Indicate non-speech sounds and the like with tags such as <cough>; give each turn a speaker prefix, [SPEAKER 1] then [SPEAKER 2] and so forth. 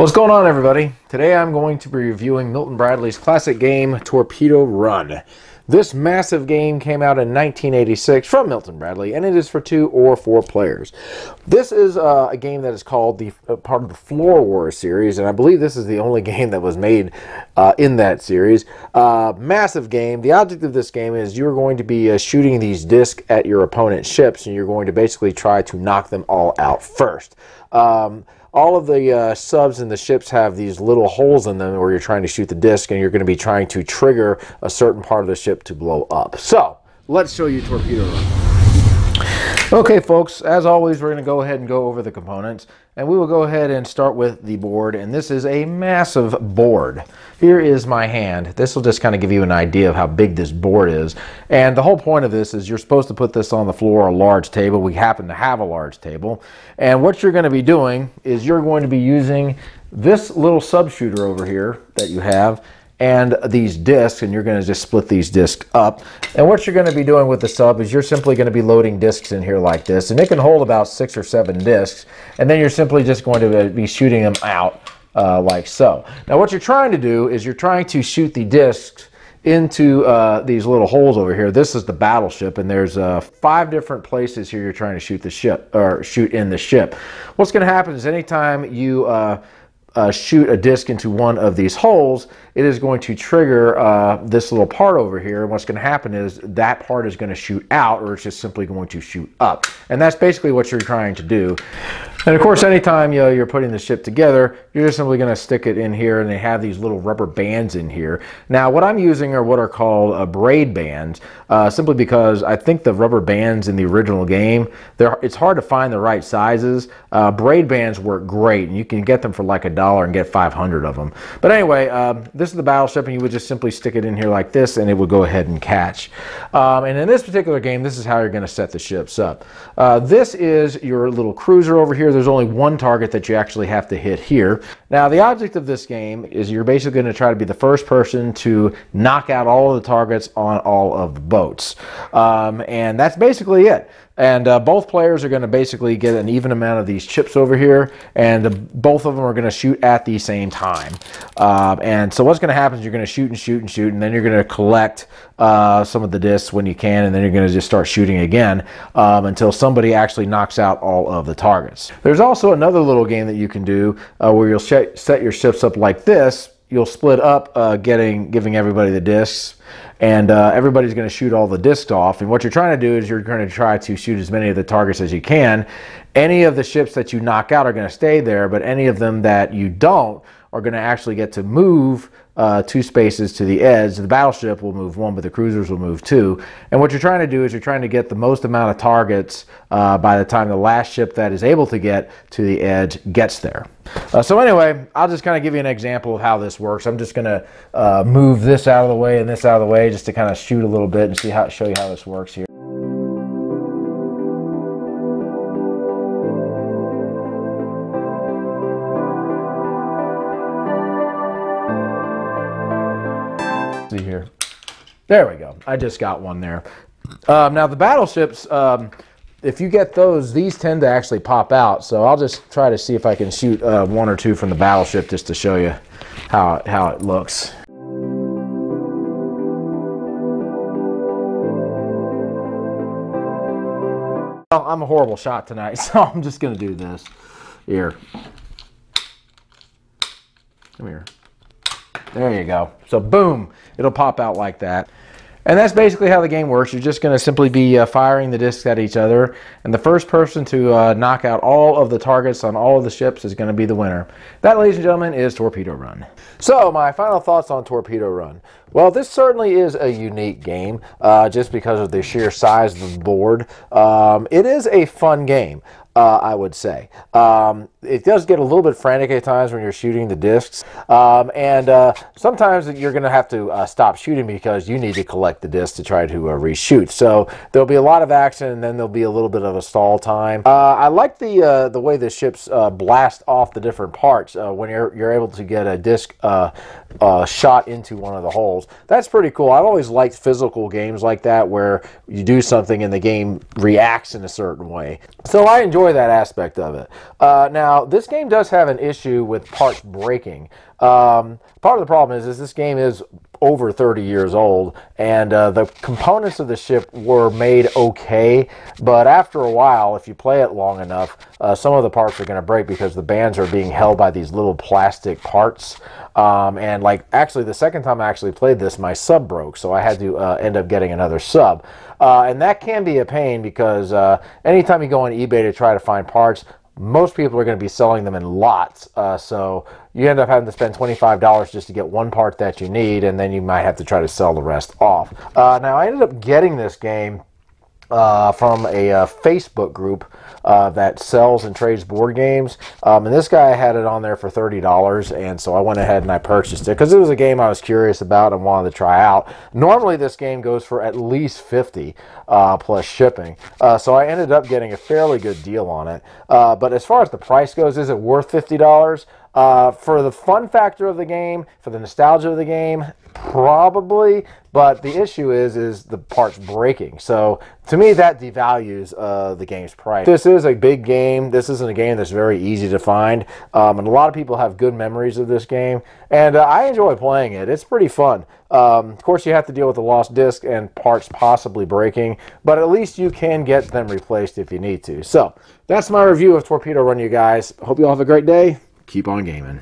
[SPEAKER 1] What's going on, everybody? Today I'm going to be reviewing Milton Bradley's classic game, Torpedo Run. This massive game came out in 1986 from Milton Bradley, and it is for two or four players. This is uh, a game that is called the uh, part of the Floor Wars series, and I believe this is the only <laughs> game that was made uh, in that series. Uh, massive game. The object of this game is you're going to be uh, shooting these discs at your opponent's ships, and you're going to basically try to knock them all out first. Um, all of the uh, subs and the ships have these little holes in them where you're trying to shoot the disc and you're going to be trying to trigger a certain part of the ship to blow up. So let's show you torpedo run. Okay folks, as always we're going to go ahead and go over the components and we will go ahead and start with the board and this is a massive board. Here is my hand. This will just kind of give you an idea of how big this board is and the whole point of this is you're supposed to put this on the floor a large table. We happen to have a large table and what you're going to be doing is you're going to be using this little sub shooter over here that you have and these discs, and you're going to just split these discs up. And what you're going to be doing with the sub is you're simply going to be loading discs in here like this, and it can hold about six or seven discs, and then you're simply just going to uh, be shooting them out uh, like so. Now what you're trying to do is you're trying to shoot the discs into uh, these little holes over here. This is the battleship, and there's uh, five different places here you're trying to shoot the ship or shoot in the ship. What's going to happen is anytime you uh, uh, shoot a disc into one of these holes, it is going to trigger uh, this little part over here. And what's going to happen is that part is going to shoot out or it's just simply going to shoot up. And that's basically what you're trying to do. And of course, anytime you know, you're putting the ship together, you're just simply going to stick it in here and they have these little rubber bands in here. Now, what I'm using are what are called uh, braid bands, uh, simply because I think the rubber bands in the original game, it's hard to find the right sizes. Uh, braid bands work great and you can get them for like a dollar and get 500 of them. But anyway, um, is the battleship and you would just simply stick it in here like this and it would go ahead and catch. Um, and in this particular game, this is how you're going to set the ships up. Uh, this is your little cruiser over here. There's only one target that you actually have to hit here. Now, the object of this game is you're basically going to try to be the first person to knock out all of the targets on all of the boats. Um, and that's basically it. And uh, both players are going to basically get an even amount of these chips over here, and uh, both of them are going to shoot at the same time. Uh, and so what's going to happen is you're going to shoot and shoot and shoot, and then you're going to collect uh, some of the discs when you can, and then you're going to just start shooting again um, until somebody actually knocks out all of the targets. There's also another little game that you can do uh, where you'll set your ships up like this. You'll split up, uh, getting giving everybody the discs and uh, everybody's going to shoot all the discs off. And what you're trying to do is you're going to try to shoot as many of the targets as you can. Any of the ships that you knock out are going to stay there, but any of them that you don't are going to actually get to move uh, two spaces to the edge. The battleship will move one, but the cruisers will move two. And what you're trying to do is you're trying to get the most amount of targets uh, by the time the last ship that is able to get to the edge gets there. Uh, so anyway, I'll just kind of give you an example of how this works. I'm just going to uh, move this out of the way and this out of the way just to kind of shoot a little bit and see how show you how this works here. There we go. I just got one there. Um, now the battleships, um, if you get those, these tend to actually pop out. So I'll just try to see if I can shoot uh, one or two from the battleship just to show you how, how it looks. Well, I'm a horrible shot tonight, <laughs> so I'm just going to do this. Here. Come here. There you go. So boom, it'll pop out like that. And that's basically how the game works. You're just going to simply be uh, firing the discs at each other. And the first person to uh, knock out all of the targets on all of the ships is going to be the winner. That, ladies and gentlemen, is Torpedo Run. So, my final thoughts on Torpedo Run. Well, this certainly is a unique game uh, just because of the sheer size of the board. Um, it is a fun game uh, I would say. Um, it does get a little bit frantic at times when you're shooting the discs, um, and uh, sometimes you're going to have to uh, stop shooting because you need to collect the discs to try to uh, reshoot. So there'll be a lot of action, and then there'll be a little bit of a stall time. Uh, I like the uh, the way the ships blast off the different parts when you're you're able to get a disc shot into one of the holes. That's pretty cool. I've always liked physical games like that where you do something and the game reacts in a certain way. So I enjoy enjoy that aspect of it. Uh, now, this game does have an issue with parts breaking. Um, part of the problem is, is this game is over 30 years old, and uh, the components of the ship were made okay, but after a while, if you play it long enough, uh, some of the parts are going to break because the bands are being held by these little plastic parts. Um, and like actually, the second time I actually played this, my sub broke, so I had to uh, end up getting another sub. Uh, and that can be a pain because uh, anytime you go on eBay to try to find parts, most people are going to be selling them in lots. Uh, so you end up having to spend $25 just to get one part that you need, and then you might have to try to sell the rest off. Uh, now, I ended up getting this game uh, from a uh, Facebook group uh, that sells and trades board games. Um, and this guy had it on there for $30, and so I went ahead and I purchased it because it was a game I was curious about and wanted to try out. Normally, this game goes for at least 50 uh, plus shipping. Uh, so I ended up getting a fairly good deal on it. Uh, but as far as the price goes, is it worth $50? Uh, for the fun factor of the game, for the nostalgia of the game, probably. But the issue is, is the parts breaking. So to me, that devalues uh, the game's price. This is a big game. This isn't a game that's very easy to find, um, and a lot of people have good memories of this game. And uh, I enjoy playing it. It's pretty fun. Um, of course, you have to deal with the lost disc and parts possibly breaking, but at least you can get them replaced if you need to. So that's my review of Torpedo Run, you guys. Hope you all have a great day keep on gaming.